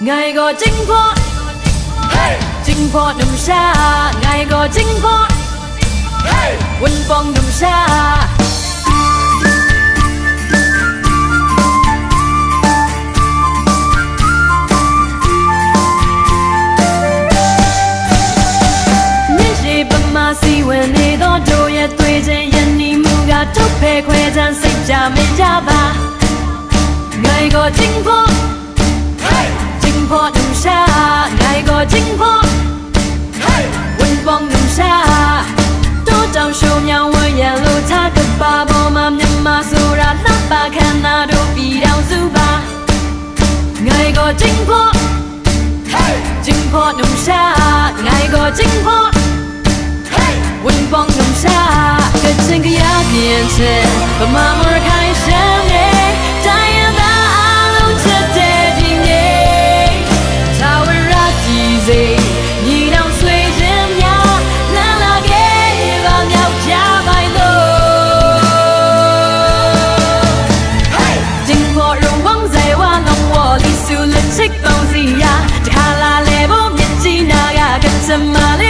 ngày gọi chính phó chính phó đồng xa. Ngày gọi chính phó quân phong đồng xa. Si wen ni do jo ye tui chen yen ni mu ga chok phe khwe chan sik cha min cha ba. Ngày gọi chính phó 破弄沙，挨个清破，温光弄沙，多照手鸟我沿路擦个巴波嘛尼玛苏拉那巴看那都比到苏巴，挨个清破，清破弄沙，挨个清破，温光弄沙，个真个呀变成，把妈妈看。个